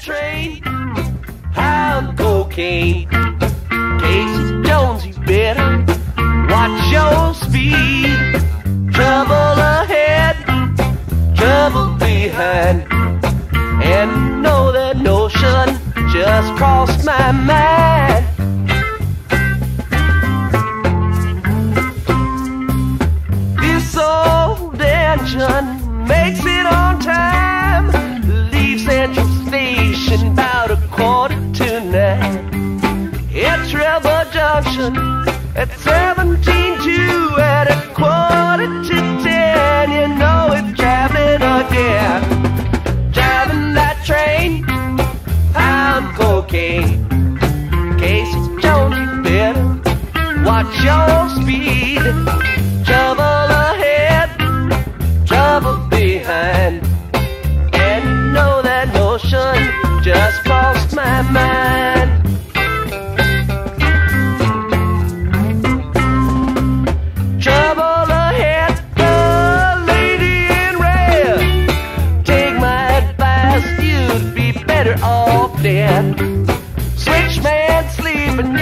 train. Pound cocaine. Casey Jones, you better watch your speed. Trouble ahead, trouble behind. And know that notion just crossed my mind. This old engine makes it on At Trevor Junction at 17 to at a quarter to ten. You know it's traveling again. Driving that train, pound cocaine. Casey Jones, you better watch your speed. Trouble ahead, trouble behind. And you know that notion just dead. Switchman sleeping.